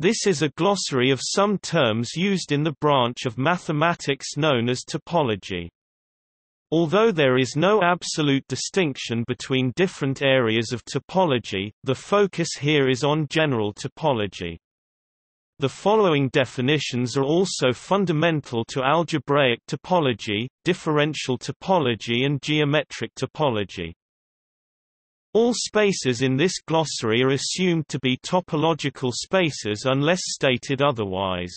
This is a glossary of some terms used in the branch of mathematics known as topology. Although there is no absolute distinction between different areas of topology, the focus here is on general topology. The following definitions are also fundamental to algebraic topology, differential topology and geometric topology. All spaces in this glossary are assumed to be topological spaces unless stated otherwise.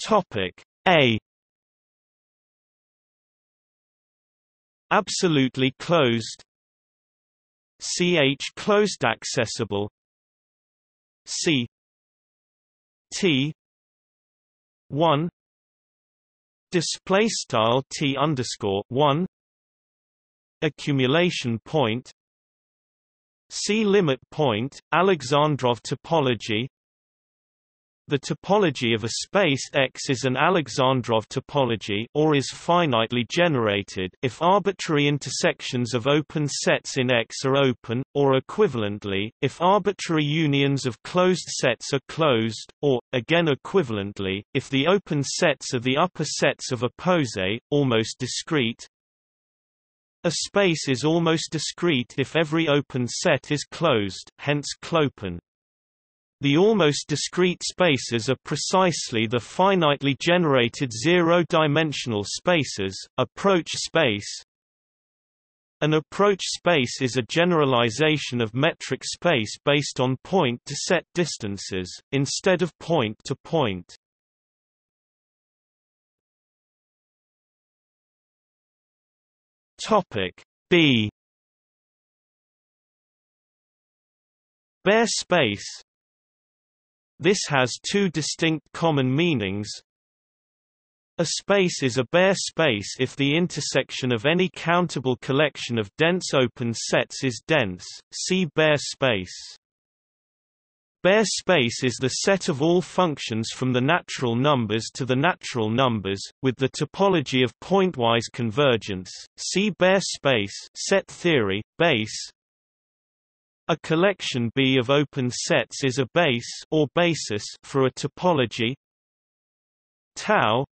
Topic A. Absolutely closed. Ch closed accessible. C t 1 display style t underscore one accumulation point C limit point Alexandrov topology the topology of a space X is an Alexandrov topology or is finitely generated if arbitrary intersections of open sets in X are open, or equivalently, if arbitrary unions of closed sets are closed, or, again equivalently, if the open sets are the upper sets of a poset, almost discrete. A space is almost discrete if every open set is closed, hence clopen. The almost discrete spaces are precisely the finitely generated zero-dimensional spaces, approach space. An approach space is a generalization of metric space based on point-to-set distances, instead of point-to-point. Topic B Baire space this has two distinct common meanings. A space is a Baire space if the intersection of any countable collection of dense open sets is dense, see Baire space. Baire space is the set of all functions from the natural numbers to the natural numbers, with the topology of pointwise convergence. See Baire space set theory, base, a collection B of open sets is a base or basis for a topology. Tau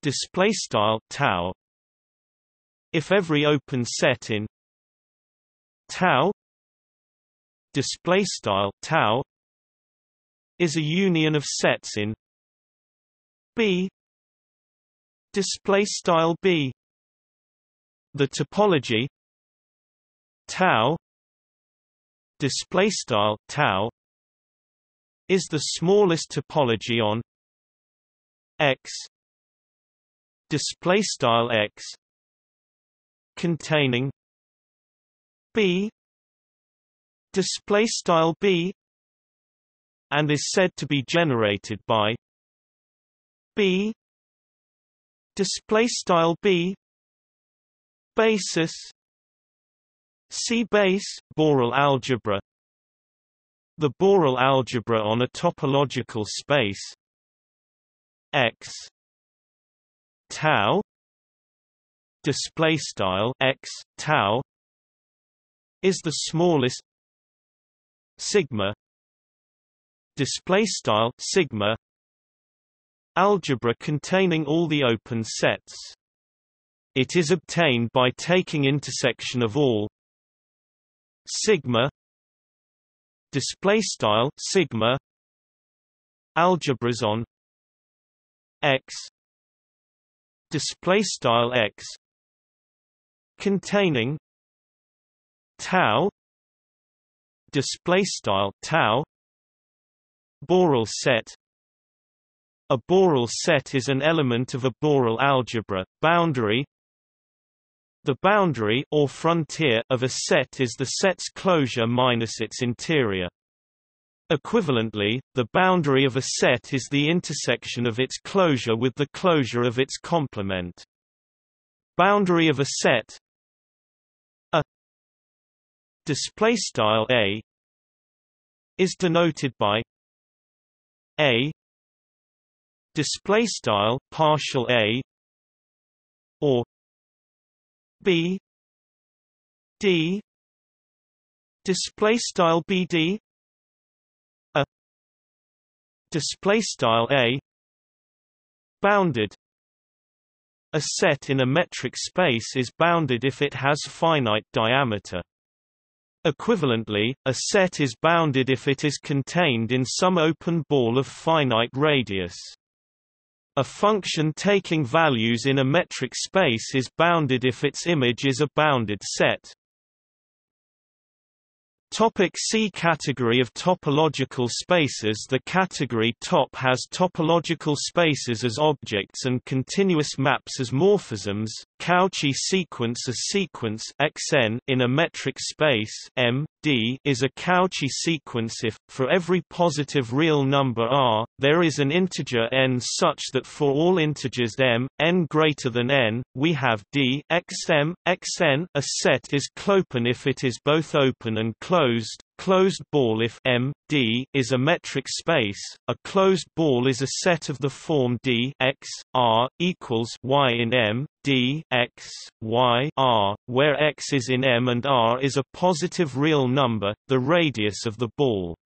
display style tau. If every open set in tau display style tau is a union of sets in B display style B the topology tau display style tau is the smallest topology on X. Display style X containing B. Display style B and is said to be generated by B. Display style B basis See base, Borel algebra. The Borel algebra on a topological space. X. Tau. Display style X tau. Is the smallest. Sigma. Display style sigma. Algebra containing all the open sets. It is obtained by taking intersection of all sigma display style sigma algebras on x display style x containing tau display style tau Borel set. A Borel set is an element of a Borel algebra boundary the boundary or frontier of a set is the set's closure minus its interior. Equivalently, the boundary of a set is the intersection of its closure with the closure of its complement. Boundary of a set a display style a is denoted by a display style partial a or B. D. Display style BD a. Display style A. Bounded. A set in a metric space is bounded if it has finite diameter. Equivalently, a set is bounded if it is contained in some open ball of finite radius. A function taking values in a metric space is bounded if its image is a bounded set. Topic see category of topological spaces The category top has topological spaces as objects and continuous maps as morphisms. Cauchy sequence A sequence xn in a metric space M, D is a Cauchy sequence if, for every positive real number r, there is an integer n such that for all integers m, n greater than n, we have d xm, xn. A set is clopen if it is both open and closed, closed closed ball if M, D is a metric space, a closed ball is a set of the form D x, R, equals Y in M, D x, Y, R, where x is in M and R is a positive real number, the radius of the ball.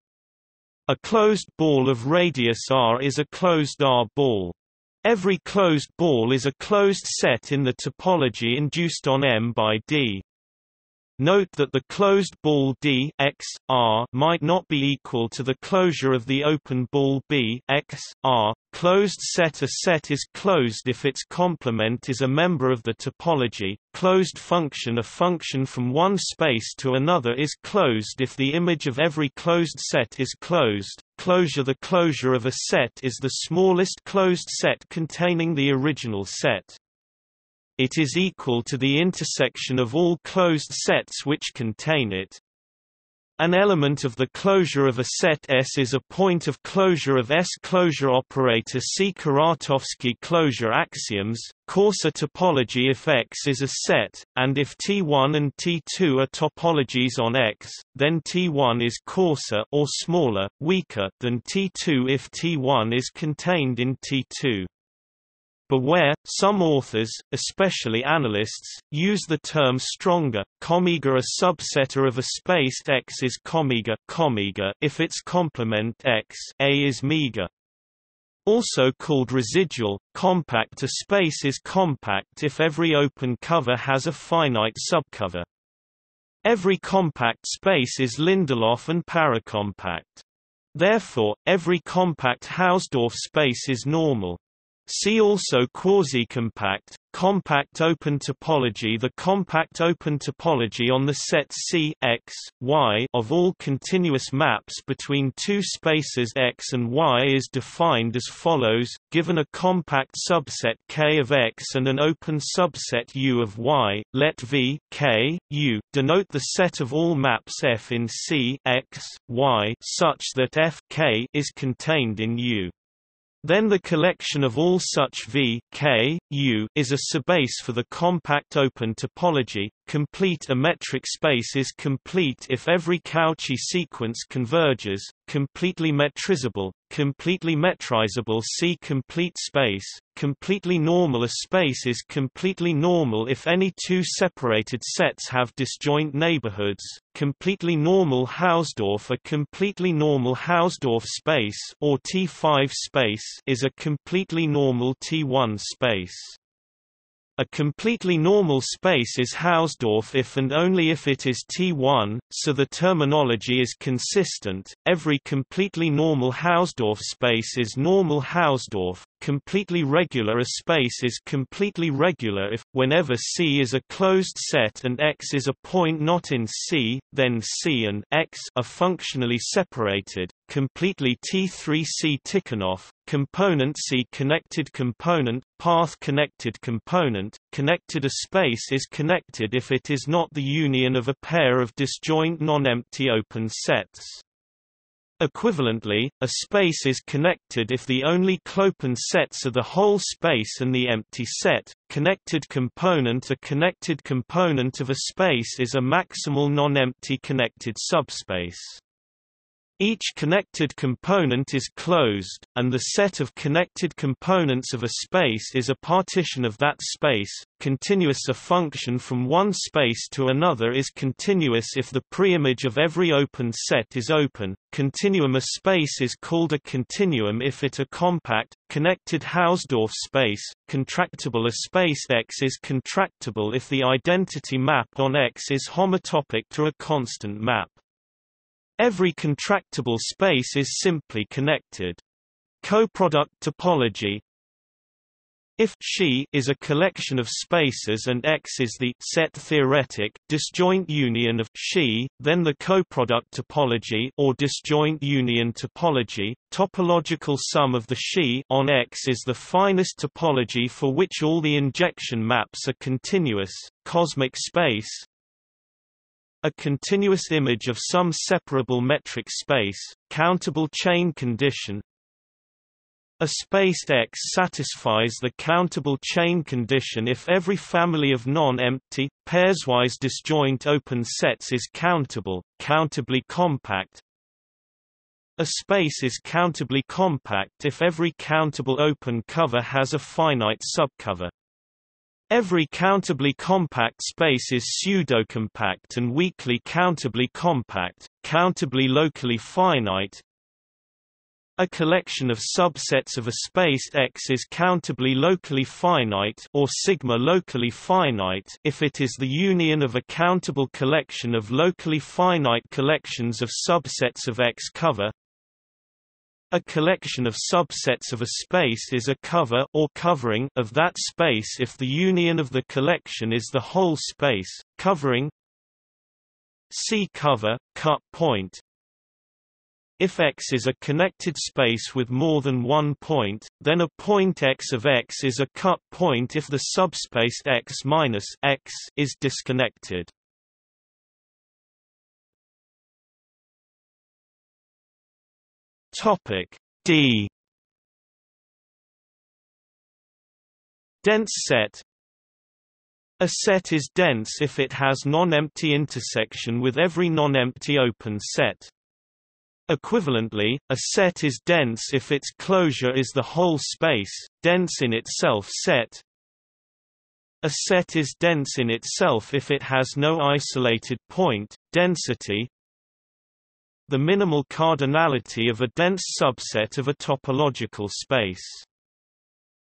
A closed ball of radius R is a closed R ball. Every closed ball is a closed set in the topology induced on M by D. Note that the closed ball D x, R might not be equal to the closure of the open ball B x, R. Closed set A set is closed if its complement is a member of the topology. Closed function A function from one space to another is closed if the image of every closed set is closed. Closure The closure of a set is the smallest closed set containing the original set it is equal to the intersection of all closed sets which contain it. An element of the closure of a set S is a point of closure of S. Closure operator See Kuratowski closure axioms. Coarser topology if X is a set, and if T1 and T2 are topologies on X, then T1 is coarser or smaller, weaker than T2 if T1 is contained in T2. Beware, some authors, especially analysts, use the term stronger. Comeagre a subsetter of a space X is comeagre, comeagre if its complement X A is meager. Also called residual, compact a space is compact if every open cover has a finite subcover. Every compact space is Lindelof and paracompact. Therefore, every compact Hausdorff space is normal. See also quasi-compact, compact open topology The compact open topology on the set C X, y of all continuous maps between two spaces X and Y is defined as follows, given a compact subset K of X and an open subset U of Y, let V K, U, denote the set of all maps F in C X, Y such that F K is contained in U. Then the collection of all such V K, U is a subbase for the compact open topology. Complete a metric space is complete if every Cauchy sequence converges, completely metrizable, completely metrizable see complete space, completely normal a space is completely normal if any two separated sets have disjoint neighborhoods, completely normal Hausdorff a completely normal Hausdorff space or T5 space is a completely normal T1 space. A completely normal space is Hausdorff if and only if it is T1, so the terminology is consistent. Every completely normal Hausdorff space is normal Hausdorff. Completely regular a space is completely regular if, whenever C is a closed set and X is a point not in C, then C and X are functionally separated. Completely T3C Tychonoff, component C connected component, path connected component, connected a space is connected if it is not the union of a pair of disjoint non-empty open sets. Equivalently, a space is connected if the only clopen sets are the whole space and the empty set. Connected component A connected component of a space is a maximal non-empty connected subspace. Each connected component is closed, and the set of connected components of a space is a partition of that space. Continuous A function from one space to another is continuous if the preimage of every open set is open. Continuum A space is called a continuum if it a compact, connected Hausdorff space. Contractible A space X is contractible if the identity map on X is homotopic to a constant map. Every contractible space is simply connected. Coproduct topology if she is a collection of spaces and X is the set theoretic disjoint union of she, then the coproduct topology or disjoint union topology, topological sum of the she on X is the finest topology for which all the injection maps are continuous. Cosmic space a continuous image of some separable metric space, countable chain condition a space X satisfies the countable chain condition if every family of non-empty, pairswise disjoint open sets is countable, countably compact. A space is countably compact if every countable open cover has a finite subcover. Every countably compact space is pseudocompact and weakly countably compact, countably locally finite. A collection of subsets of a space X is countably locally finite or sigma locally finite if it is the union of a countable collection of locally finite collections of subsets of X cover. A collection of subsets of a space is a cover or covering of that space if the union of the collection is the whole space, covering C cover, cut point. If X is a connected space with more than one point, then a point X of X is a cut point if the subspace X minus X is disconnected. Topic D Dense set A set is dense if it has non-empty intersection with every non-empty open set. Equivalently, a set is dense if its closure is the whole space, dense in itself set. A set is dense in itself if it has no isolated point, density, the minimal cardinality of a dense subset of a topological space.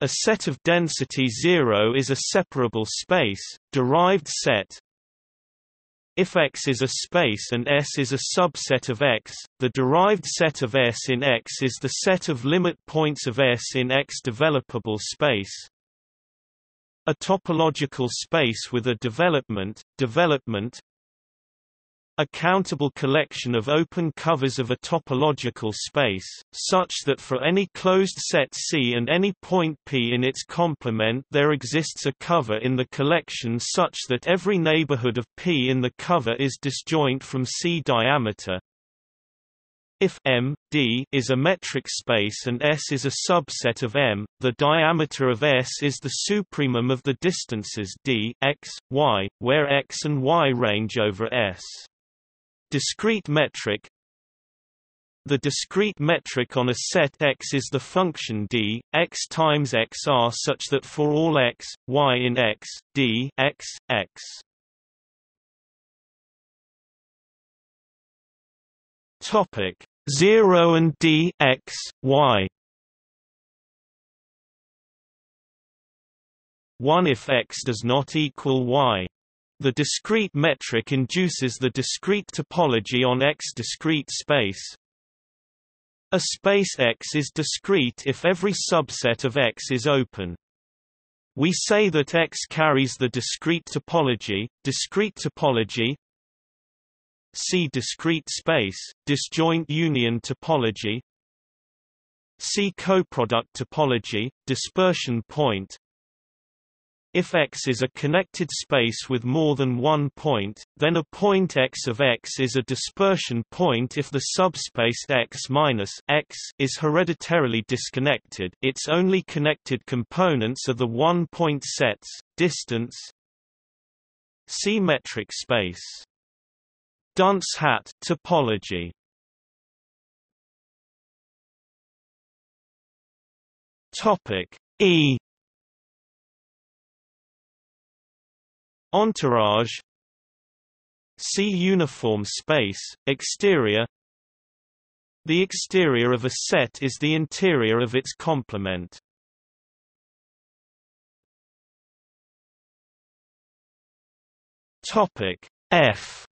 A set of density 0 is a separable space, derived set. If X is a space and S is a subset of X, the derived set of S in X is the set of limit points of S in X developable space. A topological space with a development, development a countable collection of open covers of a topological space, such that for any closed set C and any point P in its complement there exists a cover in the collection such that every neighborhood of P in the cover is disjoint from C diameter. If M, D is a metric space and S is a subset of M, the diameter of S is the supremum of the distances D, x, y, where x and y range over S. Discrete metric. The discrete metric on a set X is the function d, x times xr such that for all x, y in X, d x, x. Topic. 0 and d x, y. 1 if x does not equal y the discrete metric induces the discrete topology on X discrete space. A space X is discrete if every subset of X is open. We say that X carries the discrete topology, discrete topology See discrete space, disjoint union topology See coproduct topology, dispersion point if X is a connected space with more than one point, then a point X of X is a dispersion point if the subspace X minus X is hereditarily disconnected. Its only connected components are the one-point sets, distance, symmetric space, dunce hat topology. Topic E Entourage. See uniform space, exterior. The exterior of a set is the interior of its complement. Topic F.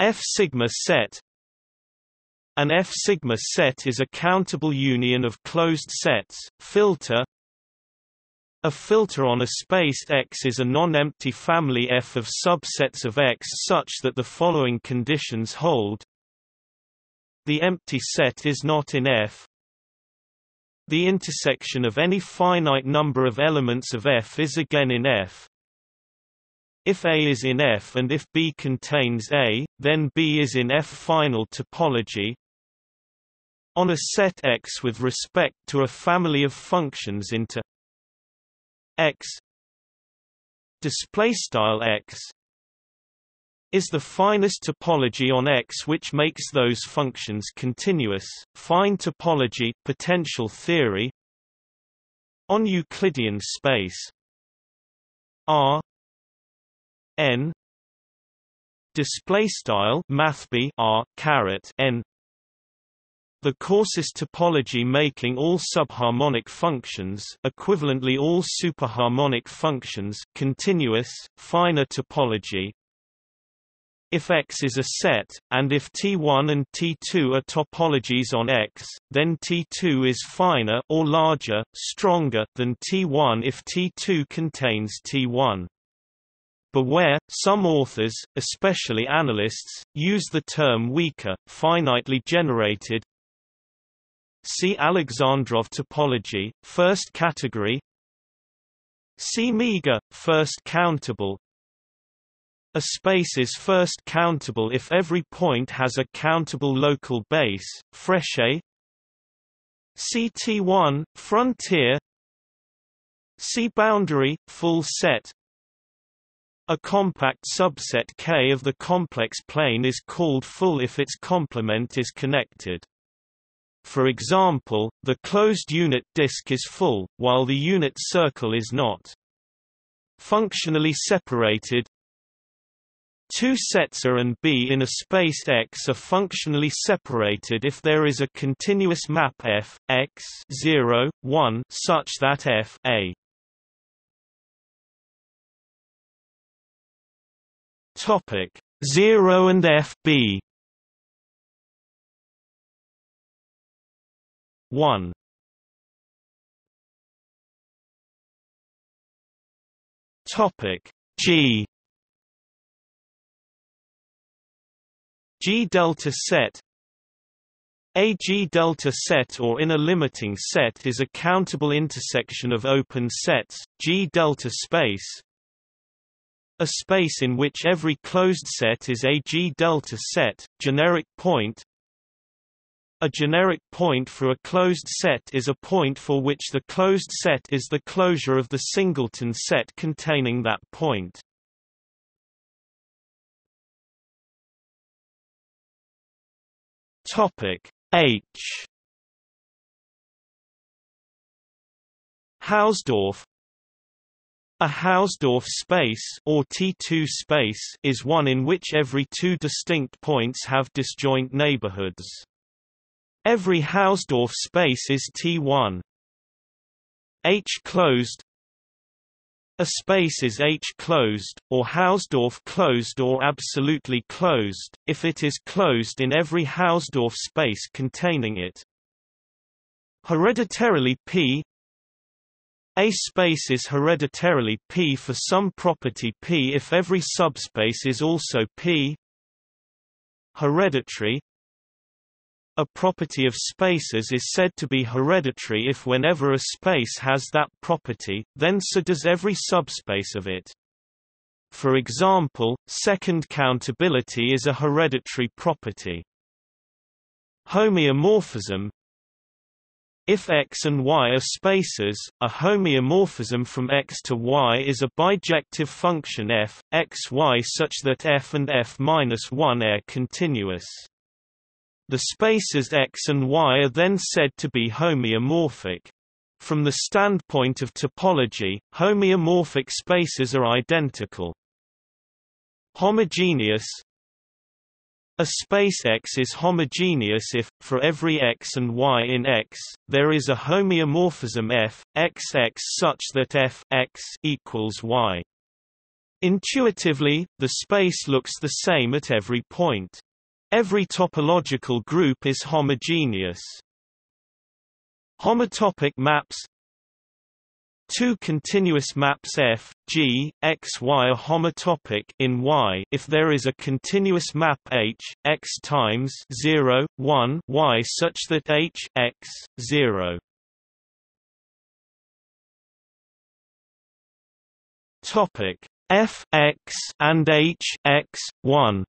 F sigma set. An F sigma set is a countable union of closed sets, filter a filter on a space X is a non-empty family F of subsets of X such that the following conditions hold. The empty set is not in F. The intersection of any finite number of elements of F is again in F. If A is in F and if B contains A, then B is in F final topology. On a set X with respect to a family of functions into x. Display style x is the finest topology on X which makes those functions continuous. Fine topology potential theory on Euclidean space. R. N. Display style mathb R caret n the coarsest topology making all subharmonic functions equivalently all superharmonic functions continuous, finer topology if X is a set, and if T1 and T2 are topologies on X, then T2 is finer or larger, stronger than T1 if T2 contains T1. Beware, some authors, especially analysts, use the term weaker, finitely generated, See Alexandrov topology, first category. See meager, first countable. A space is first countable if every point has a countable local base, Frechet CT1, frontier. See boundary, full set. A compact subset K of the complex plane is called full if its complement is connected. For example, the closed unit disk is full, while the unit circle is not. Functionally separated Two sets A and B in a space X are functionally separated if there is a continuous map F, X 0, 1 such that F A Topic 0 and F B 1 Topic. G. G delta set. A G delta set or inner limiting set is a countable intersection of open sets, G delta space. A space in which every closed set is a G delta set, generic point, a generic point for a closed set is a point for which the closed set is the closure of the singleton set containing that point. Topic H Hausdorff a Hausdorff space or T2 space is one in which every two distinct points have disjoint neighborhoods. Every Hausdorff space is T1. H closed a space is H-closed, or Hausdorff closed or absolutely closed, if it is closed in every Hausdorff space containing it. Hereditarily P A space is hereditarily P for some property P if every subspace is also P Hereditary a property of spaces is said to be hereditary if whenever a space has that property, then so does every subspace of it. For example, second countability is a hereditary property. Homeomorphism If X and Y are spaces, a homeomorphism from X to Y is a bijective function f, x, y such that f and f-1 are continuous. The spaces X and Y are then said to be homeomorphic. From the standpoint of topology, homeomorphic spaces are identical. Homogeneous A space X is homogeneous if, for every X and Y in X, there is a homeomorphism f, XX such that f x equals Y. Intuitively, the space looks the same at every point. Every topological group is homogeneous. Homotopic maps Two continuous maps f, g, x, y are homotopic in Y if there is a continuous map H, x times 0, 1, y such that H, x, 0. Topic f x and h x 1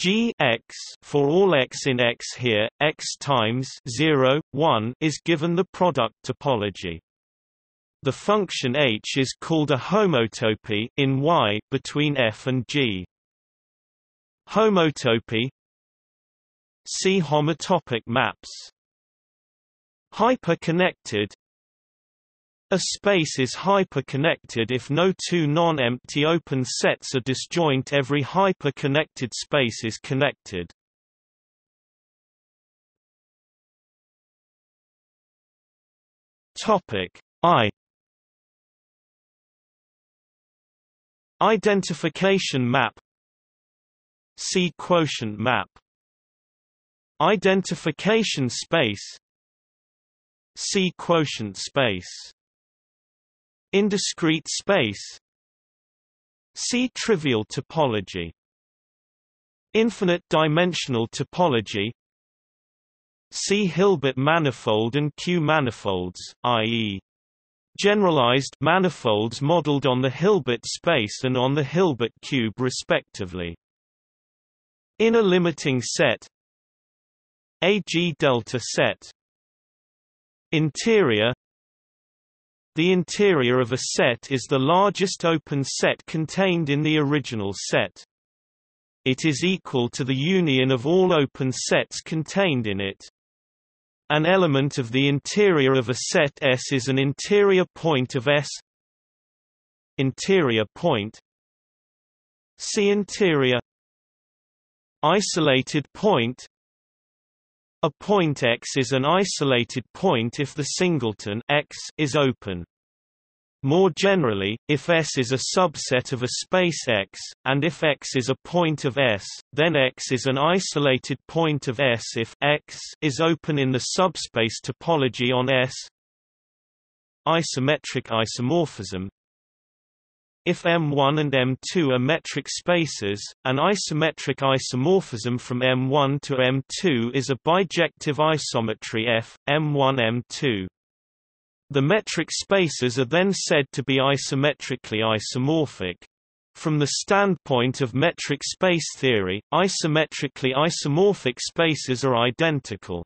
g x for all x in X here, x times 0, 1 is given the product topology. The function h is called a homotopy in Y between f and g. Homotopy See homotopic maps. Hyperconnected a space is hyperconnected if no two non-empty open sets are disjoint every hyperconnected space is connected. Topic I. Identification map. See quotient map. Identification space. See quotient space Indiscrete space. See trivial topology. Infinite dimensional topology. See Hilbert manifold and Q manifolds, i.e. generalized manifolds modeled on the Hilbert space and on the Hilbert cube respectively. Inner limiting set. AG delta set. Interior the interior of a set is the largest open set contained in the original set. It is equal to the union of all open sets contained in it. An element of the interior of a set S is an interior point of S. Interior point See interior Isolated point a point X is an isolated point if the singleton X is open. More generally, if S is a subset of a space X, and if X is a point of S, then X is an isolated point of S if X is open in the subspace topology on S. Isometric isomorphism if M1 and M2 are metric spaces, an isometric isomorphism from M1 to M2 is a bijective isometry F, M1-M2. The metric spaces are then said to be isometrically isomorphic. From the standpoint of metric space theory, isometrically isomorphic spaces are identical.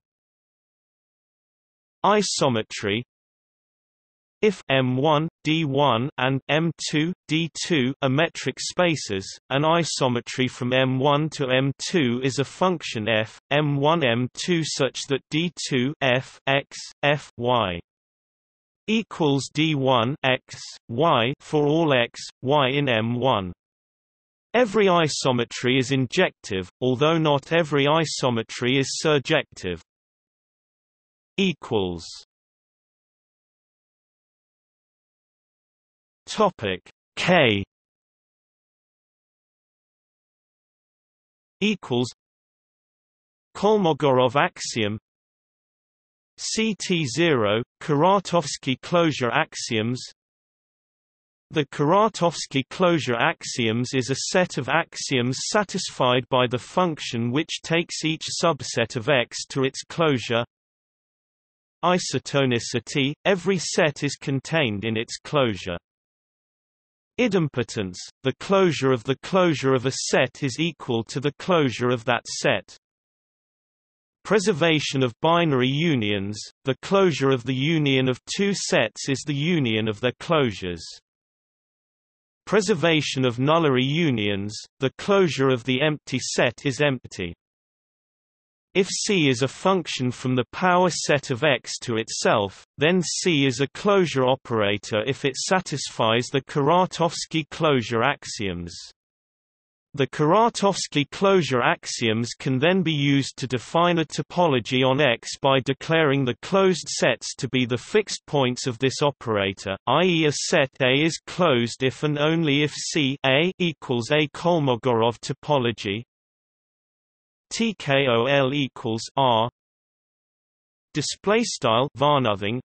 Isometry if M1, D1 and M2, D2 are metric spaces, an isometry from M1 to M2 is a function f, M1 M2 such that D2 f x, f y equals D1 x, y for all x, y in M1. Every isometry is injective, although not every isometry is surjective. equals Topic K. Equals Kolmogorov axiom CT0 Kuratowski closure axioms The Kuratowski closure axioms is a set of axioms satisfied by the function which takes each subset of X to its closure. Isotonicity – Every set is contained in its closure Idempotence, the closure of the closure of a set is equal to the closure of that set. Preservation of binary unions, the closure of the union of two sets is the union of their closures. Preservation of nullary unions, the closure of the empty set is empty. If C is a function from the power set of X to itself, then C is a closure operator if it satisfies the Kuratowski closure axioms. The Kuratowski closure axioms can then be used to define a topology on X by declaring the closed sets to be the fixed points of this operator, i.e. a set A is closed if and only if C A equals a Kolmogorov topology TKOL equals R. Display style varnothing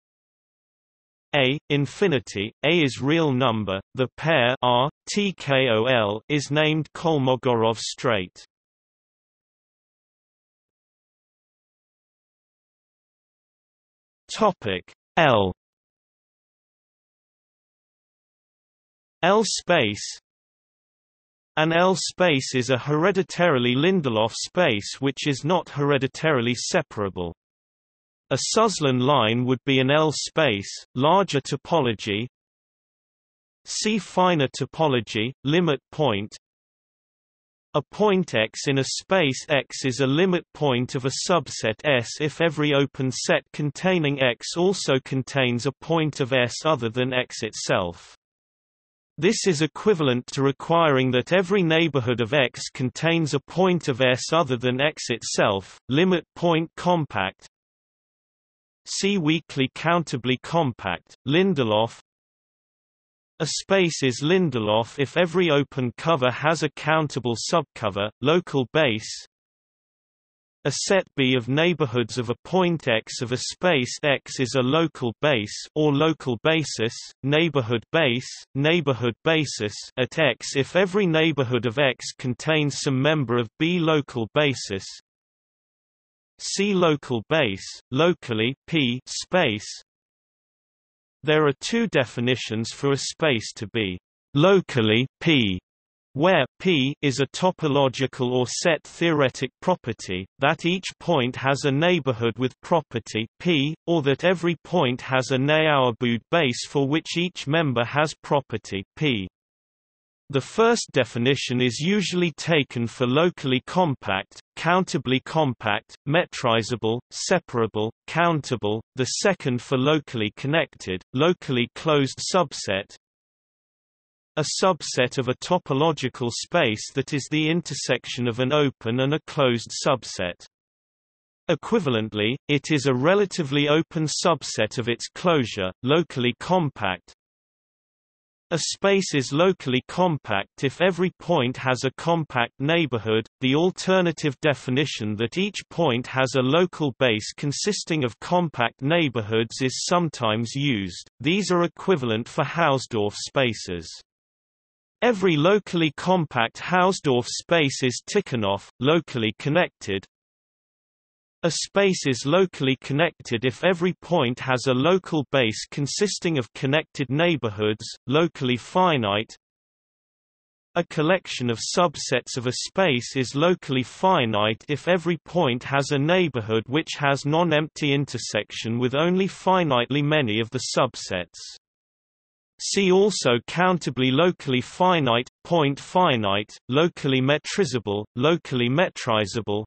a infinity. A is real number. The pair R TKOL is named Kolmogorov straight. Topic L. L space an L space is a hereditarily Lindelof space which is not hereditarily separable. A Suslin line would be an L space, larger topology See finer topology, limit point A point X in a space X is a limit point of a subset S if every open set containing X also contains a point of S other than X itself. This is equivalent to requiring that every neighborhood of X contains a point of S other than X itself. Limit point compact. See weakly countably compact. Lindelof. A space is Lindelof if every open cover has a countable subcover. Local base. A set B of neighborhoods of a point X of a space X is a local base or local basis, neighborhood base, neighborhood basis at X if every neighborhood of X contains some member of B local basis. C local base, locally P space. There are two definitions for a space to be locally P where P is a topological or set theoretic property, that each point has a neighborhood with property P, or that every point has a neighborhood base for which each member has property P. The first definition is usually taken for locally compact, countably compact, metrizable, separable, countable, the second for locally connected, locally closed subset, a subset of a topological space that is the intersection of an open and a closed subset. Equivalently, it is a relatively open subset of its closure, locally compact. A space is locally compact if every point has a compact neighborhood. The alternative definition that each point has a local base consisting of compact neighborhoods is sometimes used. These are equivalent for Hausdorff spaces. Every locally compact Hausdorff space is Tychonoff, locally connected. A space is locally connected if every point has a local base consisting of connected neighborhoods, locally finite. A collection of subsets of a space is locally finite if every point has a neighborhood which has non-empty intersection with only finitely many of the subsets. See also countably locally finite, point finite, locally metrizable, locally metrizable.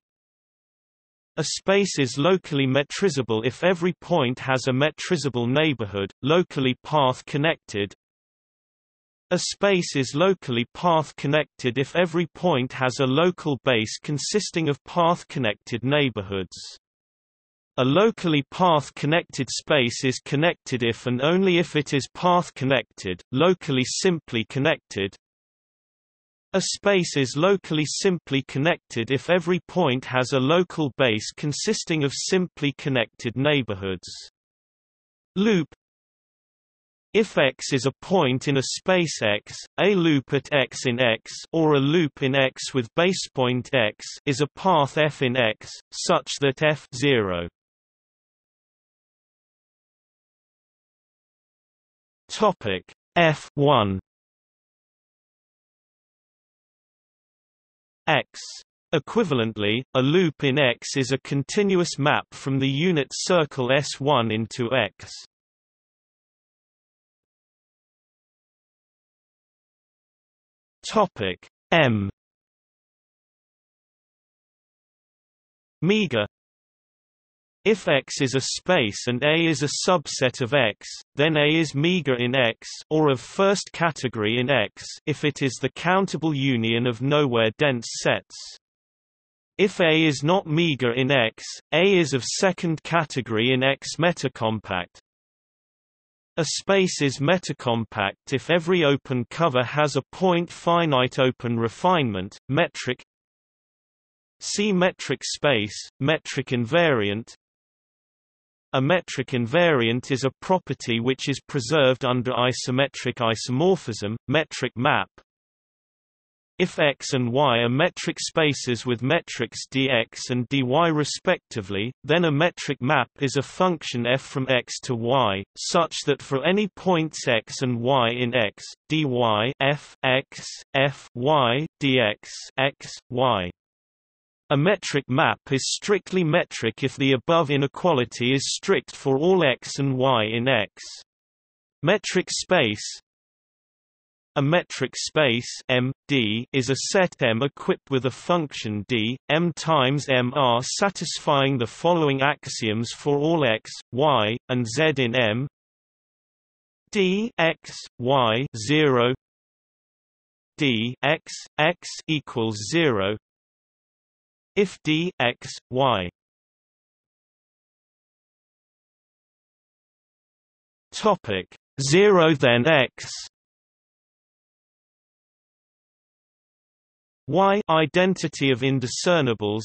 A space is locally metrizable if every point has a metrizable neighborhood, locally path connected. A space is locally path connected if every point has a local base consisting of path connected neighborhoods. A locally path-connected space is connected if and only if it is path-connected, locally simply connected. A space is locally simply connected if every point has a local base consisting of simply connected neighborhoods. Loop if X is a point in a space X, a loop at X in X or a loop in X with basepoint X is a path f in X, such that f 0 Topic F1 X. Equivalently, a loop in X is a continuous map from the unit circle S1 into X. Topic M. Meager if X is a space and A is a subset of X, then A is meager in X or of first category in X if it is the countable union of nowhere dense sets. If A is not meager in X, A is of second category in X metacompact. A space is metacompact if every open cover has a point finite open refinement, metric See metric space, metric invariant, a metric invariant is a property which is preserved under isometric isomorphism, metric map. If X and Y are metric spaces with metrics dx and dy respectively, then a metric map is a function f from x to y, such that for any points x and y in x, dy f x, f y, dx x, y. A metric map is strictly metric if the above inequality is strict for all x and y in X. Metric space. A metric space M, D is a set M equipped with a function D, M times M R satisfying the following axioms for all x, y, and z in M. D x, y 0 D x, x equals 0 if d x y. Topic 0 then x. Y identity of indiscernibles.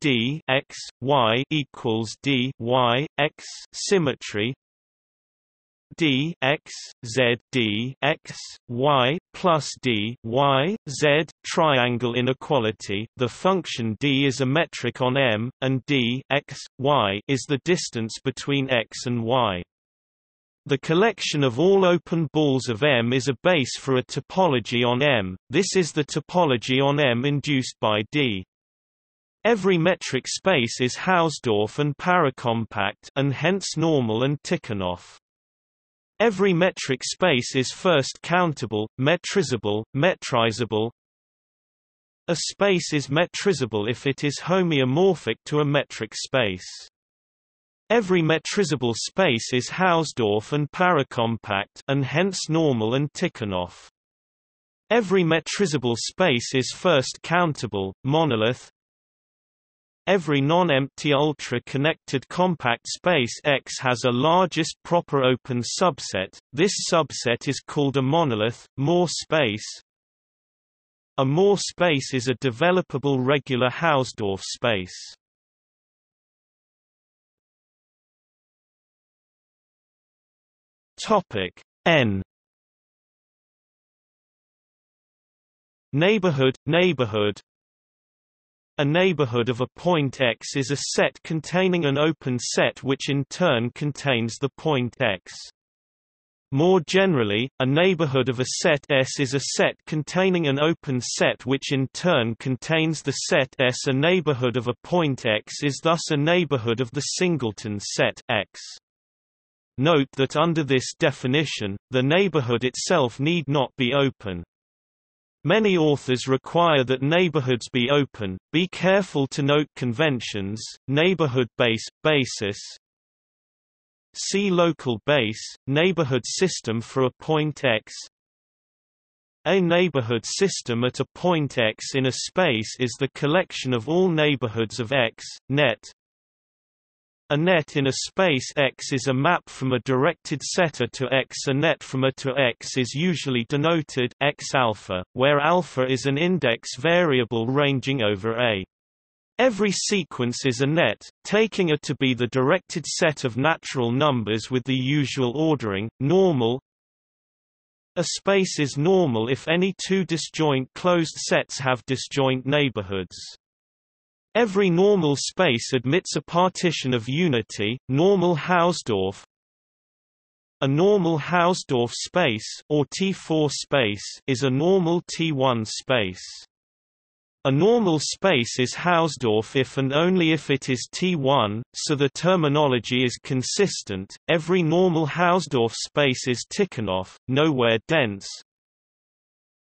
D x y equals d y x symmetry d x z d x y plus d y z triangle inequality. The function d is a metric on M, and d x y is the distance between x and y. The collection of all open balls of M is a base for a topology on M. This is the topology on M induced by D. Every metric space is Hausdorff and paracompact and hence normal and Tychonoff. Every metric space is first countable, metrizable, metrizable. A space is metrizable if it is homeomorphic to a metric space. Every metrizable space is Hausdorff and paracompact and hence normal and Tychonoff. Every metrizable space is first countable, monolith, Every non-empty ultra-connected compact space X has a largest proper open subset, this subset is called a monolith, Moore space. A Moore space is a developable regular Hausdorff space. Topic N Neighborhood neighborhood a neighborhood of a point X is a set containing an open set which in turn contains the point X. More generally, a neighborhood of a set S is a set containing an open set which in turn contains the set S. A neighborhood of a point X is thus a neighborhood of the singleton set X. Note that under this definition, the neighborhood itself need not be open. Many authors require that neighborhoods be open. Be careful to note conventions. Neighborhood base basis. See local base neighborhood system for a point X. A neighborhood system at a point X in a space is the collection of all neighborhoods of X, net, a net in a space X is a map from a directed setter to X. A net from A to X is usually denoted X alpha, where alpha is an index variable ranging over A. Every sequence is a net, taking A to be the directed set of natural numbers with the usual ordering, normal. A space is normal if any two disjoint closed sets have disjoint neighborhoods. Every normal space admits a partition of unity, normal Hausdorff. A normal Hausdorff space or T4 space is a normal T1 space. A normal space is Hausdorff if and only if it is T1, so the terminology is consistent. Every normal Hausdorff space is Tychonoff, nowhere dense,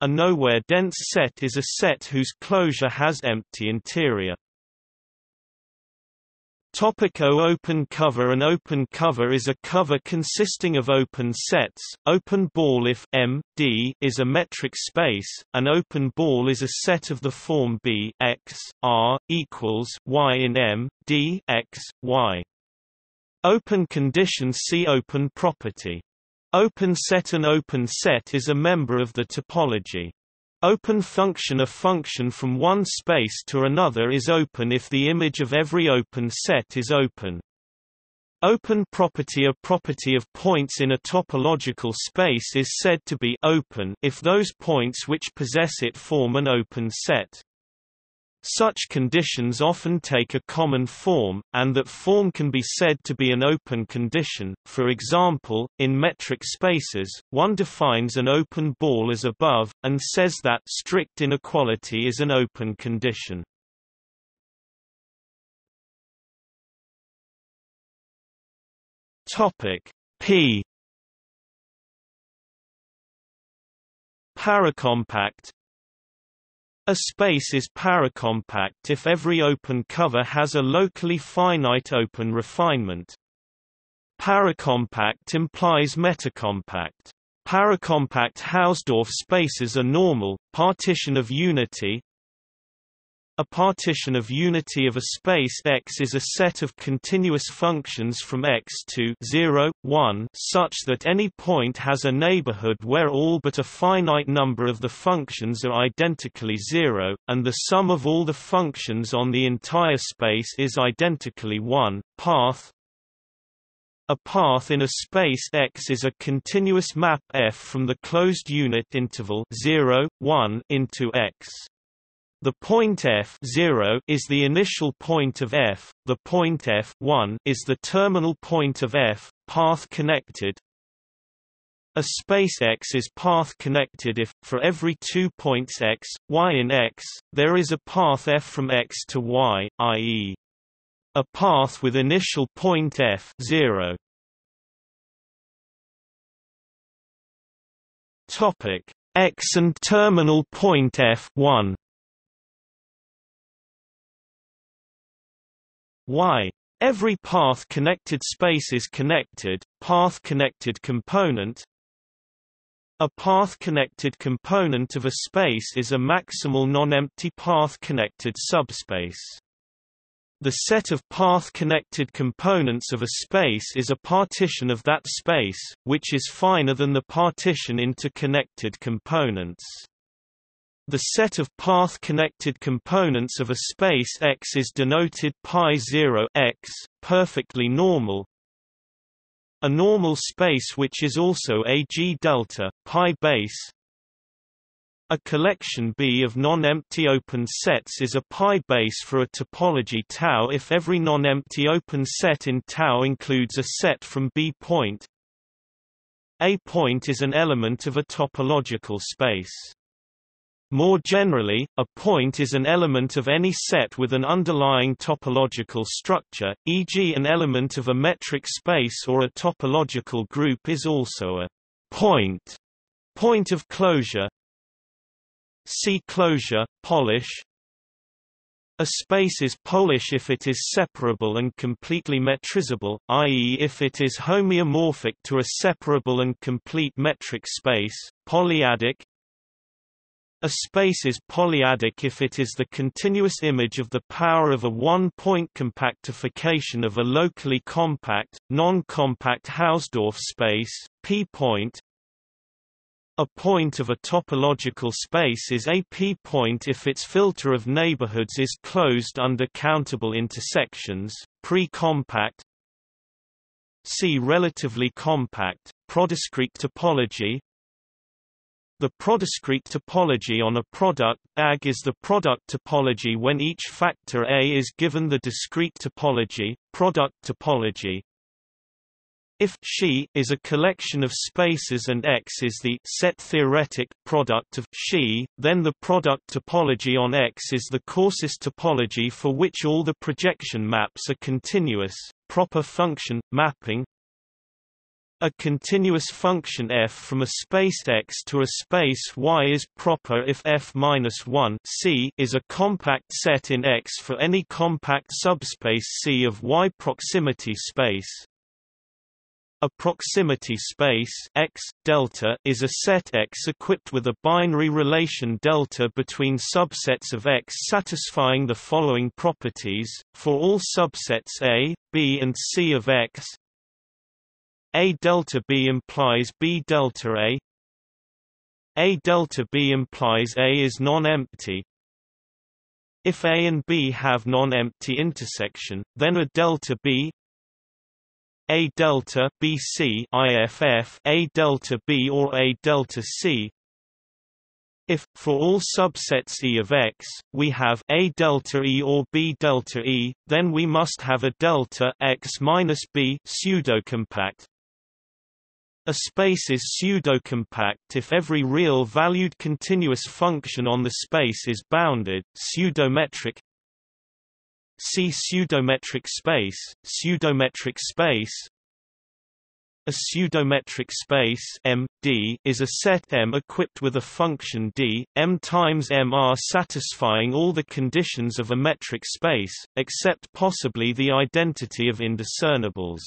A nowhere dense set is a set whose closure has empty interior. Topic o open cover An open cover is a cover consisting of open sets. Open ball if M, D is a metric space, an open ball is a set of the form B x, R, equals Y in M, D x, Y. Open condition See open property. Open set An open set is a member of the topology. Open function A function from one space to another is open if the image of every open set is open. Open property A property of points in a topological space is said to be open if those points which possess it form an open set. Such conditions often take a common form, and that form can be said to be an open condition. For example, in metric spaces, one defines an open ball as above, and says that strict inequality is an open condition. Topic P Paracompact a space is paracompact if every open cover has a locally finite open refinement. Paracompact implies metacompact. Paracompact Hausdorff spaces are normal, partition of unity, a partition of unity of a space X is a set of continuous functions from X to 0, 1 such that any point has a neighborhood where all but a finite number of the functions are identically 0, and the sum of all the functions on the entire space is identically 1. Path a path in a space X is a continuous map F from the closed unit interval 0, 1 into X. The point f 0 is the initial point of f, the point f 1 is the terminal point of f, path connected. A space X is path connected if, for every two points x, y in X, there is a path f from X to y, i.e. a path with initial point f 0. Topic X and terminal point f 1 y. Every path-connected space is connected, path-connected component A path-connected component of a space is a maximal non-empty path-connected subspace. The set of path-connected components of a space is a partition of that space, which is finer than the partition into connected components. The set of path-connected components of a space X is denoted pi 0 x, perfectly normal. A normal space which is also a G delta pi base. A collection B of non-empty open sets is a pi base for a topology tau if every non-empty open set in tau includes a set from B point. A point is an element of a topological space. More generally, a point is an element of any set with an underlying topological structure, e.g. an element of a metric space or a topological group is also a point, point of closure. See closure, Polish. A space is Polish if it is separable and completely metrizable, i.e. if it is homeomorphic to a separable and complete metric space, polyadic, a space is polyadic if it is the continuous image of the power of a one-point compactification of a locally compact, non-compact Hausdorff space, p-point. A point of a topological space is a p-point if its filter of neighborhoods is closed under countable intersections, pre-compact. See relatively compact, prodiscrete topology, the prodiscrete topology on a product AG is the product topology when each factor A is given the discrete topology, product topology. If she is a collection of spaces and X is the set theoretic product of she, then the product topology on X is the coarsest topology for which all the projection maps are continuous, proper function mapping A continuous function f from a space X to a space Y is proper if f-1 C is a compact set in X for any compact subspace C of Y proximity space. A proximity space X delta is a set X equipped with a binary relation delta between subsets of X satisfying the following properties for all subsets A, B and C of X a delta B implies B delta A. A delta B implies A is non-empty. If A and B have non-empty intersection, then a delta B A delta BC IFF A delta B or A delta C. If, for all subsets E of X, we have A delta E or B delta E, then we must have a delta X minus B pseudocompact a space is pseudocompact if every real-valued continuous function on the space is bounded, pseudometric See pseudometric space, pseudometric space A pseudometric space M, D is a set M equipped with a function D, M times M satisfying all the conditions of a metric space, except possibly the identity of indiscernibles.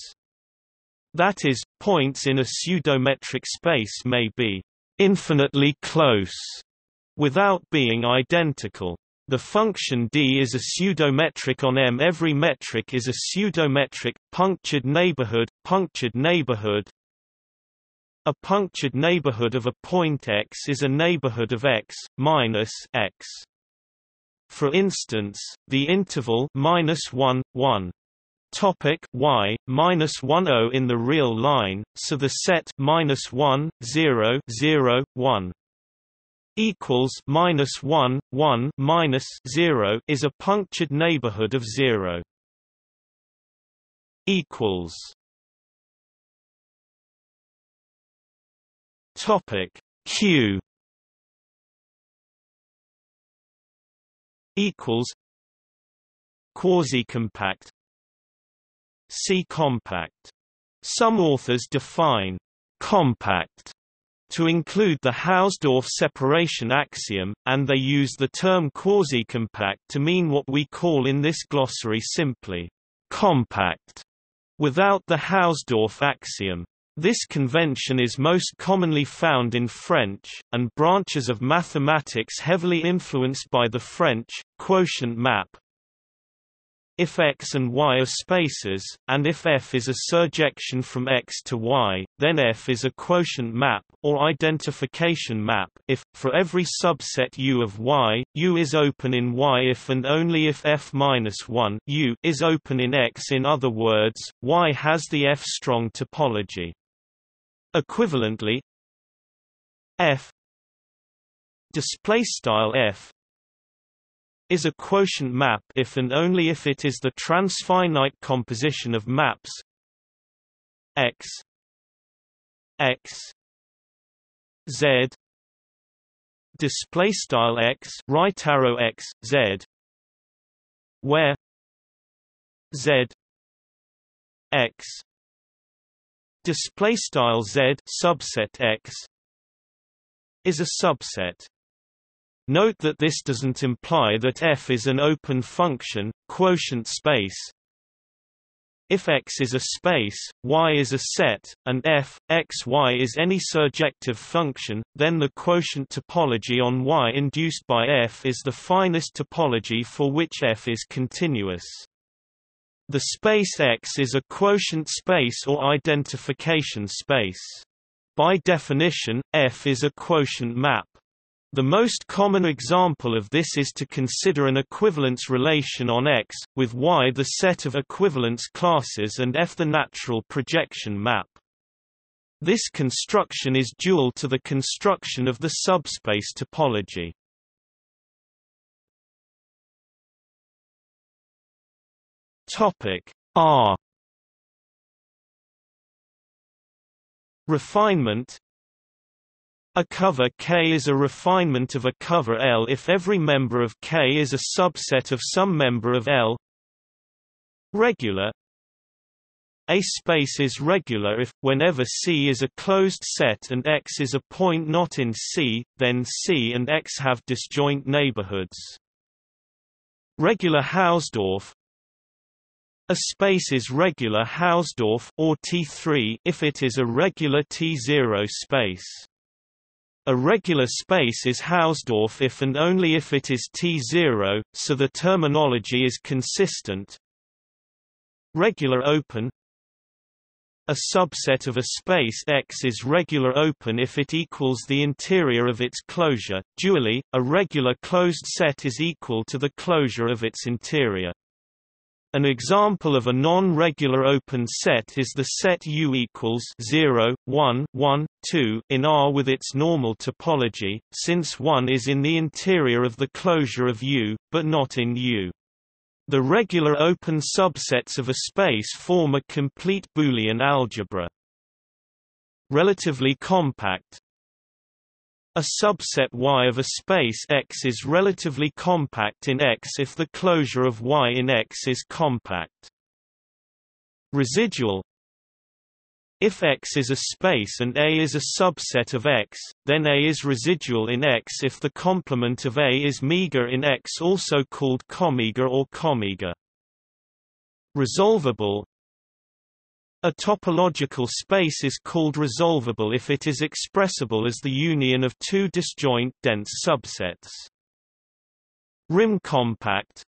That is, points in a pseudometric space may be infinitely close without being identical. The function D is a pseudometric on M. Every metric is a pseudometric punctured neighborhood. Punctured neighborhood. A punctured neighborhood of a point X is a neighborhood of X minus X. For instance, the interval minus one one topic y minus one o in the real line, so the set minus one zero zero one equals minus one one minus zero is a punctured neighborhood of zero. Equals. Topic Q equals quasi-compact See compact. Some authors define compact to include the Hausdorff separation axiom, and they use the term quasi-compact to mean what we call in this glossary simply compact, without the Hausdorff axiom. This convention is most commonly found in French, and branches of mathematics heavily influenced by the French, quotient map, if X and Y are spaces, and if F is a surjection from X to Y, then F is a quotient map, or identification map if, for every subset U of Y, U is open in Y if and only if F-1 U is open in X in other words, Y has the F-strong topology. Equivalently, F display style F is a quotient map if and only if it is the transfinite composition of maps. X. X. Z. Display style x right arrow x z. Where? Z. X. Display style z subset x. Is a subset Note that this doesn't imply that f is an open function, quotient space. If X is a space, Y is a set, and f, x, y is any surjective function, then the quotient topology on Y induced by f is the finest topology for which f is continuous. The space X is a quotient space or identification space. By definition, F is a quotient map. The most common example of this is to consider an equivalence relation on X, with Y the set of equivalence classes and F the natural projection map. This construction is dual to the construction of the subspace topology. Topic R Refinement a cover K is a refinement of a cover L if every member of K is a subset of some member of L. Regular A space is regular if, whenever C is a closed set and X is a point not in C, then C and X have disjoint neighborhoods. Regular Hausdorff A space is regular Hausdorff or T3 if it is a regular T0 space. A regular space is Hausdorff if and only if it is T0, so the terminology is consistent. Regular open a subset of a space X is regular open if it equals the interior of its closure. Dually, a regular closed set is equal to the closure of its interior. An example of a non-regular open set is the set U equals 0, 1, 1, 2 in R with its normal topology, since 1 is in the interior of the closure of U, but not in U. The regular open subsets of a space form a complete Boolean algebra. Relatively compact A subset Y of a space X is relatively compact in X if the closure of Y in X is compact. Residual if X is a space and A is a subset of X, then A is residual in X if the complement of A is meager in X also called comeager or comeager. Resolvable A topological space is called resolvable if it is expressible as the union of two disjoint dense subsets. Rim compact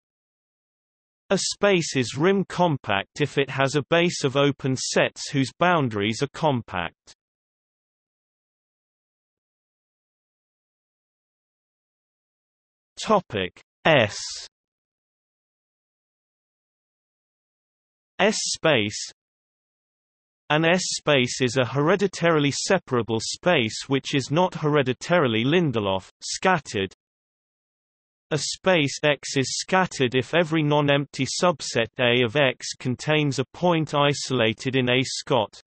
a space is rim compact if it has a base of open sets whose boundaries are compact. Topic S S space An S space is a hereditarily separable space which is not hereditarily Lindelof, scattered, a space X is scattered if every non-empty subset A of X contains a point isolated in A Scott.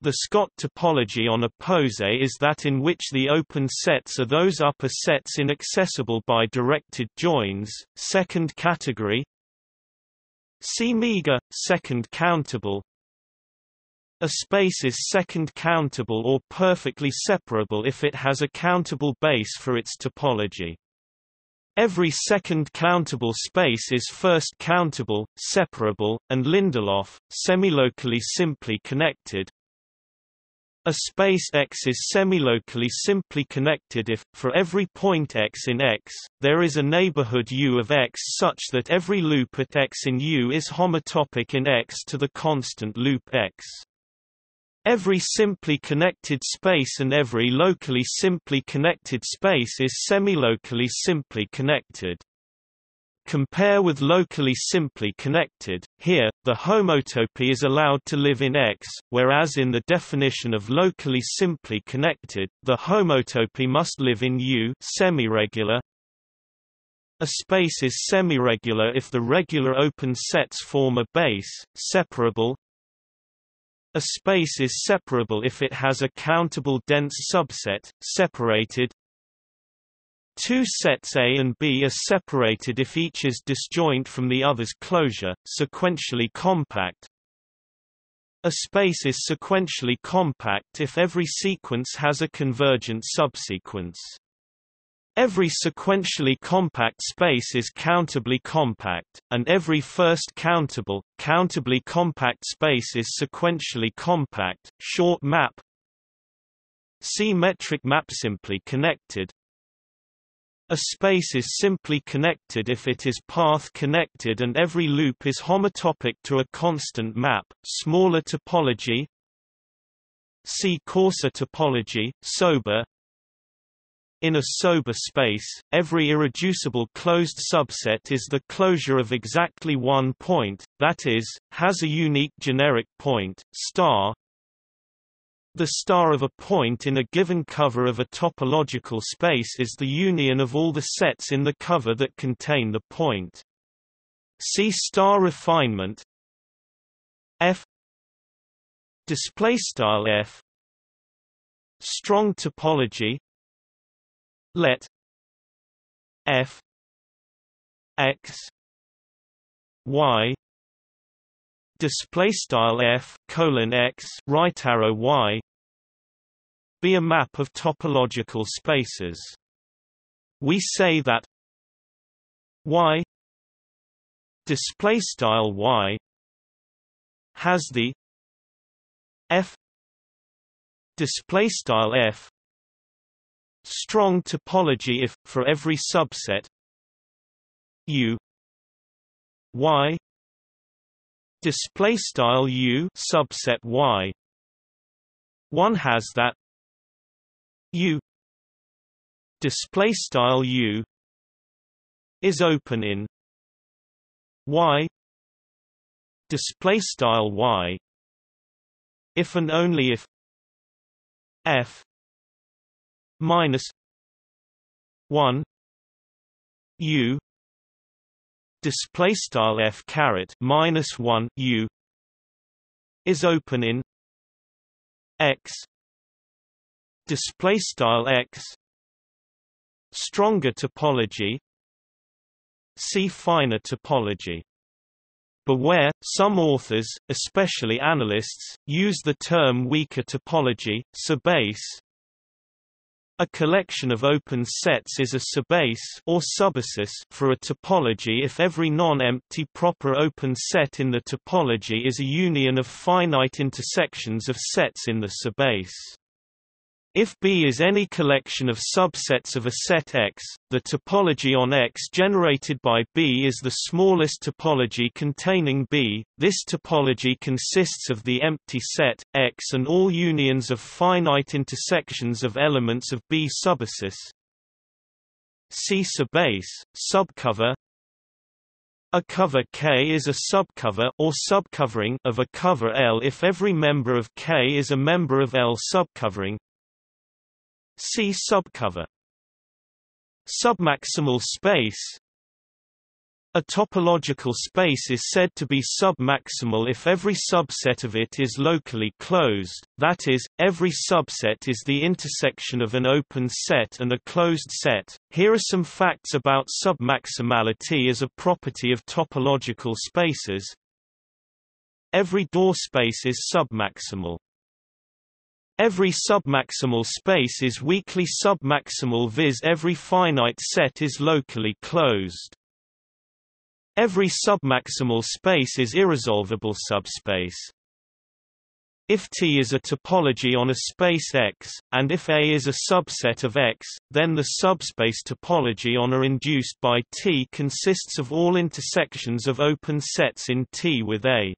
The Scott topology on a poset is that in which the open sets are those upper sets inaccessible by directed joins, second category. See meager, second countable A space is second countable or perfectly separable if it has a countable base for its topology. Every second countable space is first countable, separable, and Lindelof, semilocally simply connected. A space X is semilocally simply connected if, for every point X in X, there is a neighborhood U of X such that every loop at X in U is homotopic in X to the constant loop X. Every simply connected space and every locally simply connected space is semilocally simply connected. Compare with locally simply connected, here, the homotopy is allowed to live in X, whereas in the definition of locally simply connected, the homotopy must live in U semiregular. A space is semiregular if the regular open sets form a base, separable, a space is separable if it has a countable dense subset, separated. Two sets A and B are separated if each is disjoint from the other's closure, sequentially compact. A space is sequentially compact if every sequence has a convergent subsequence. Every sequentially compact space is countably compact, and every first countable, countably compact space is sequentially compact. Short map See metric map simply connected. A space is simply connected if it is path connected and every loop is homotopic to a constant map. Smaller topology See coarser topology, sober, in a sober space, every irreducible closed subset is the closure of exactly one point, that is, has a unique generic point, star. The star of a point in a given cover of a topological space is the union of all the sets in the cover that contain the point. See star refinement F display style F strong topology let f x y display style f colon x right arrow y be a map of topological spaces. We say that y display style y has the f display style f strong topology if for every subset u y display style u subset y. One has that u display style u is open in y display style y. If and only if f minus 1 u display style f caret minus 1 u is open in x display style x stronger topology see finer topology. Beware, some authors, especially analysts, use the term weaker topology, subbase, a collection of open sets is a subbase or subbasis for a topology if every non-empty proper open set in the topology is a union of finite intersections of sets in the subbase. If B is any collection of subsets of a set X, the topology on X generated by B is the smallest topology containing B. This topology consists of the empty set X and all unions of finite intersections of elements of B subbasis. C subbase, subcover. A cover K is a subcover or subcovering of a cover L if every member of K is a member of L subcovering. See subcover. Submaximal space A topological space is said to be submaximal if every subset of it is locally closed, that is, every subset is the intersection of an open set and a closed set. Here are some facts about submaximality as a property of topological spaces. Every door space is submaximal. Every submaximal space is weakly submaximal viz every finite set is locally closed. Every submaximal space is irresolvable subspace. If T is a topology on a space X, and if A is a subset of X, then the subspace topology on A induced by T consists of all intersections of open sets in T with A.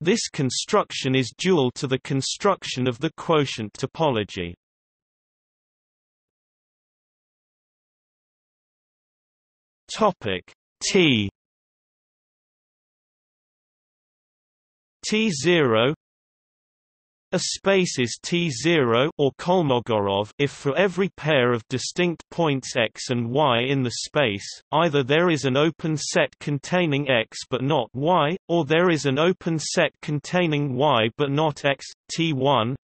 This construction is dual to the construction of the quotient topology. Topic T T0 a space is T0 or Kolmogorov if for every pair of distinct points x and y in the space, either there is an open set containing x but not y, or there is an open set containing y but not x. T1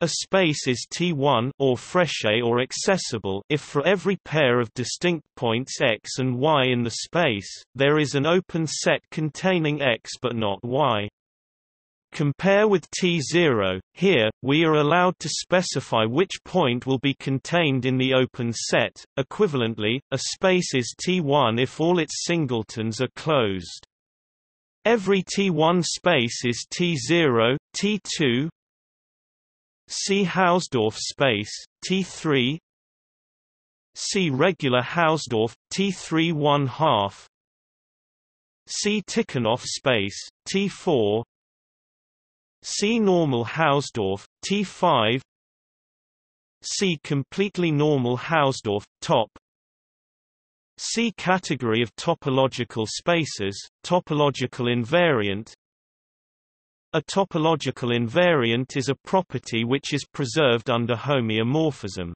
a space is T1 or Frechet or accessible if for every pair of distinct points x and y in the space, there is an open set containing x but not y. Compare with T0, here, we are allowed to specify which point will be contained in the open set. Equivalently, a space is T1 if all its singletons are closed. Every T1 space is T0, T2 See Hausdorff space, T3 See regular Hausdorff, T3 1 half See Tychonoff space, T4 See normal Hausdorff, T5 See completely normal Hausdorff, top See category of topological spaces, topological invariant A topological invariant is a property which is preserved under homeomorphism.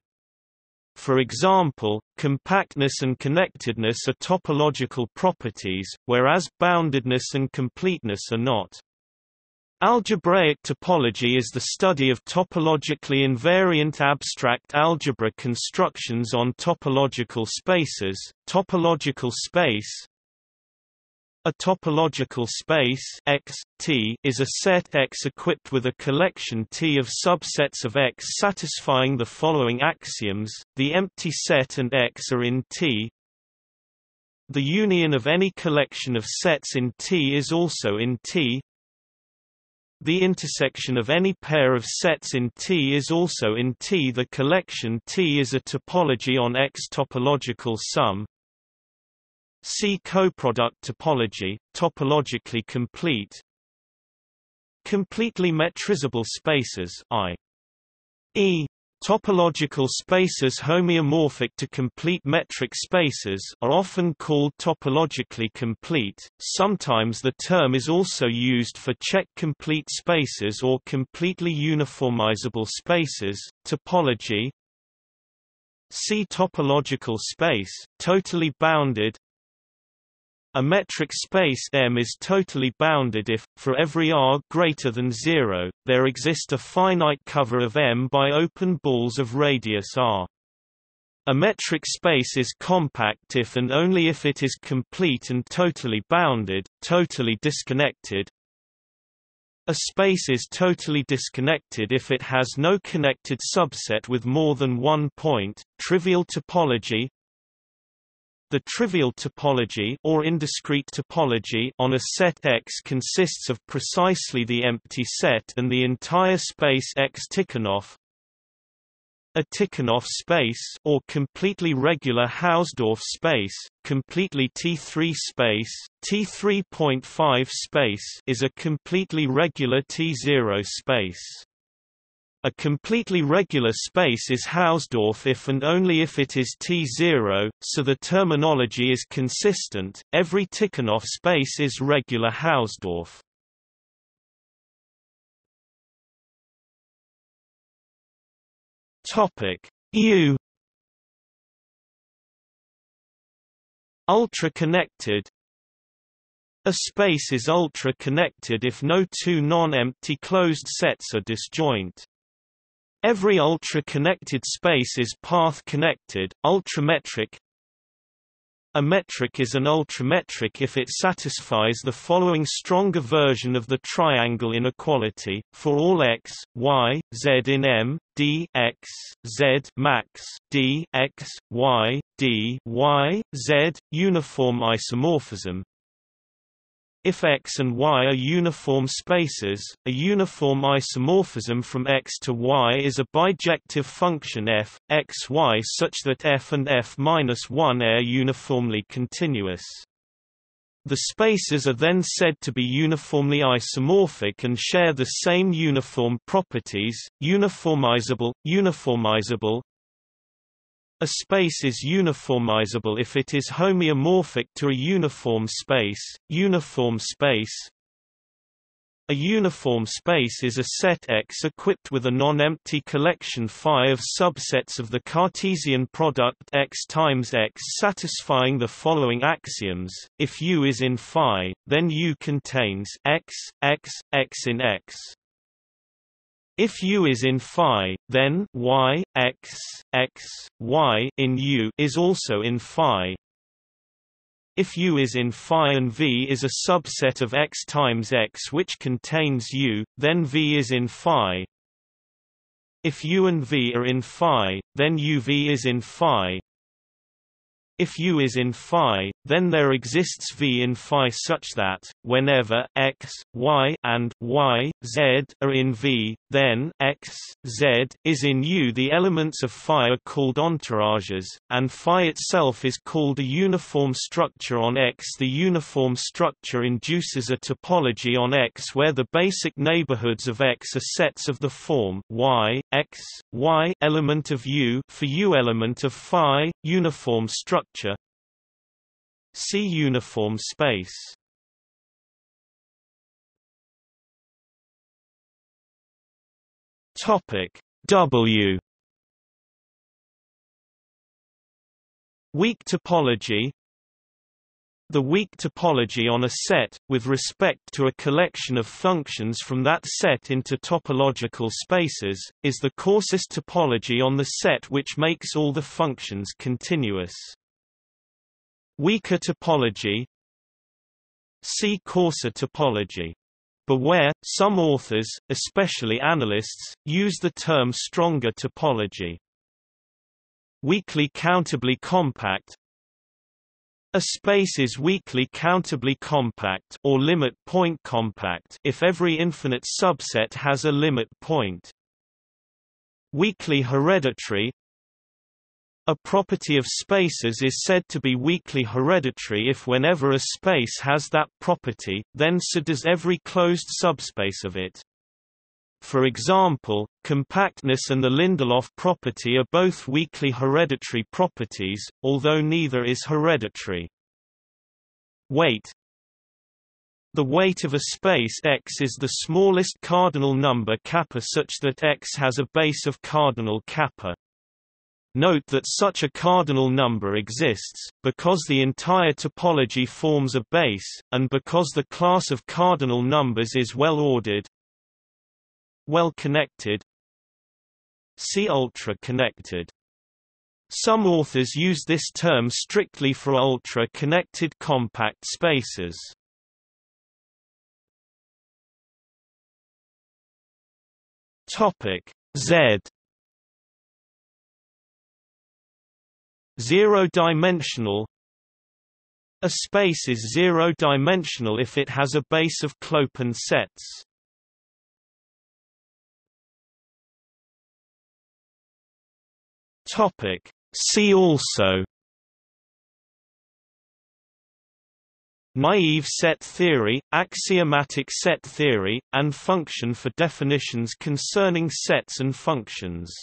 For example, compactness and connectedness are topological properties, whereas boundedness and completeness are not. Algebraic topology is the study of topologically invariant abstract algebra constructions on topological spaces. Topological space A topological space X, T is a set X equipped with a collection T of subsets of X satisfying the following axioms, the empty set and X are in T. The union of any collection of sets in T is also in T. The intersection of any pair of sets in T is also in T. The collection T is a topology on X topological sum. See coproduct topology, topologically complete. Completely metrizable spaces i.e. Topological spaces homeomorphic to complete metric spaces are often called topologically complete. Sometimes the term is also used for Čech complete spaces or completely uniformizable spaces. Topology See topological space, totally bounded, a metric space M is totally bounded if, for every r greater than 0, there exist a finite cover of M by open balls of radius r. A metric space is compact if and only if it is complete and totally bounded, totally disconnected. A space is totally disconnected if it has no connected subset with more than one point. Trivial topology the trivial topology or indiscrete topology on a set X consists of precisely the empty set and the entire space X Tychonoff. A Tychonoff space or completely regular Hausdorff space, completely T3 space, T3.5 space is a completely regular T0 space. A completely regular space is Hausdorff if and only if it is T0, so the terminology is consistent. Every Tychonoff space is regular Hausdorff. Topic U Ultra-connected A space is ultra-connected if no two non-empty closed sets are disjoint. Every ultra-connected space is path-connected, ultrametric. A metric is an ultrametric if it satisfies the following stronger version of the triangle inequality, for all x, y, z in M, d x, z max, d x, y, d y, z, uniform isomorphism, if X and Y are uniform spaces, a uniform isomorphism from X to Y is a bijective function f, x, y such that f and f-1 are uniformly continuous. The spaces are then said to be uniformly isomorphic and share the same uniform properties, uniformizable, uniformizable, a space is uniformizable if it is homeomorphic to a uniform space. Uniform space A uniform space is a set X equipped with a non-empty collection phi of subsets of the Cartesian product X times X satisfying the following axioms. If U is in phi, then U contains X, X, X in X. If U is in phi, then y, x, x, y in U is also in phi. If U is in phi and V is a subset of x times x which contains U, then V is in phi. If U and V are in phi, then UV is in phi. If U is in phi, then there exists V in phi such that, whenever x, y and y, z are in V, then x, z is in U. The elements of phi are called entourages, and phi itself is called a uniform structure on X. The uniform structure induces a topology on X where the basic neighborhoods of X are sets of the form y, x, y element of U for U element of phi, uniform structure structure See uniform space. Topic W. Weak topology. The weak topology on a set, with respect to a collection of functions from that set into topological spaces, is the coarsest topology on the set which makes all the functions continuous. Weaker topology See coarser topology. Beware, some authors, especially analysts, use the term stronger topology. Weakly countably compact A space is weakly countably compact or limit point compact if every infinite subset has a limit point. Weakly hereditary a property of spaces is said to be weakly hereditary if whenever a space has that property, then so does every closed subspace of it. For example, compactness and the Lindelof property are both weakly hereditary properties, although neither is hereditary. Weight The weight of a space X is the smallest cardinal number kappa such that X has a base of cardinal kappa. Note that such a cardinal number exists, because the entire topology forms a base, and because the class of cardinal numbers is well-ordered well-connected See ultra-connected some authors use this term strictly for ultra-connected compact spaces. Topic Z Zero-dimensional A space is zero-dimensional if it has a base of Clopen sets. Topic. See also Naive set theory, axiomatic set theory, and function for definitions concerning sets and functions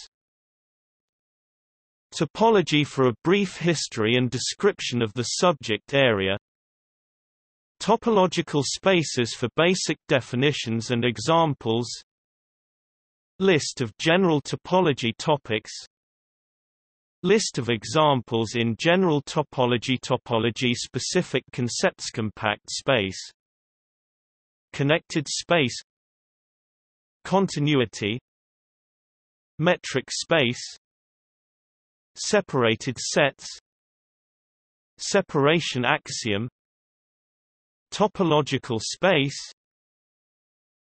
Topology for a brief history and description of the subject area Topological spaces for basic definitions and examples List of general topology topics List of examples in general topology Topology-specific concepts Compact space Connected space Continuity Metric space Separated sets Separation axiom Topological space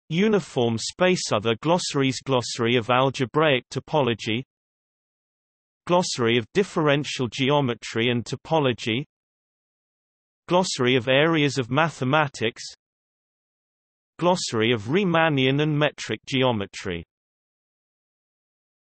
Uniform space Other glossaries Glossary of algebraic topology Glossary of differential geometry and topology Glossary of areas of mathematics Glossary of Riemannian and metric geometry